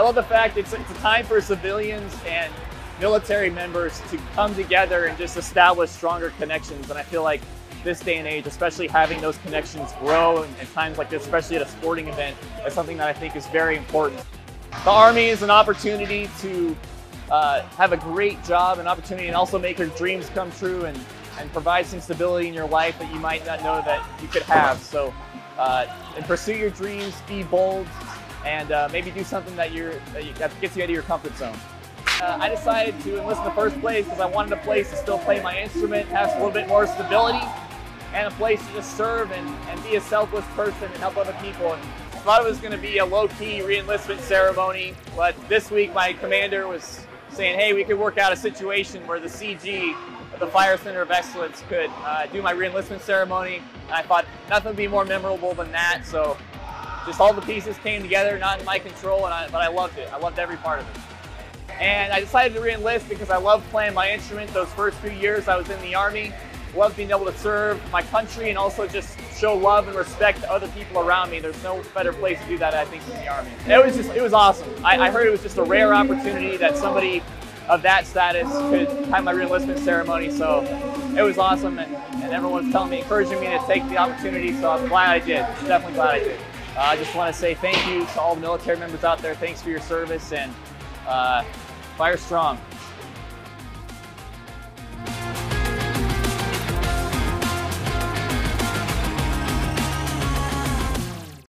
love the fact it's, it's a time for civilians and military members to come together and just establish stronger connections. And I feel like this day and age, especially having those connections grow in, in times like this, especially at a sporting event, is something that I think is very important. The Army is an opportunity to uh, have a great job, an opportunity, and also make your dreams come true and, and provide some stability in your life that you might not know that you could have. So, uh, and pursue your dreams, be bold, and uh, maybe do something that, you're, that, gets you out of your comfort zone. Uh, I decided to enlist in the first place because I wanted a place to still play my instrument, have a little bit more stability, and a place to just serve and, and be a selfless person and help other people. And I thought it was going to be a low-key re-enlistment ceremony, but this week my commander was saying, hey, we could work out a situation where the CG, of the Fires Center of Excellence, could uh, do my re-enlistment ceremony. And I thought nothing would be more memorable than that. So just all the pieces came together, not in my control, and I, but I loved it. I loved every part of it. And I decided to re-enlist because I loved playing my instrument those first few years I was in the Army. Loved being able to serve my country and also just show love and respect to other people around me. There's no better place to do that, I think, than the Army. It was just, it was awesome. I, I heard it was just a rare opportunity that somebody of that status could have my re-enlistment ceremony. So it was awesome, and, and everyone was telling me, encouraging me to take the opportunity. So I'm glad I did. Definitely glad I did. Uh, I just want to say thank you to all the military members out there. Thanks for your service and uh, fire strong.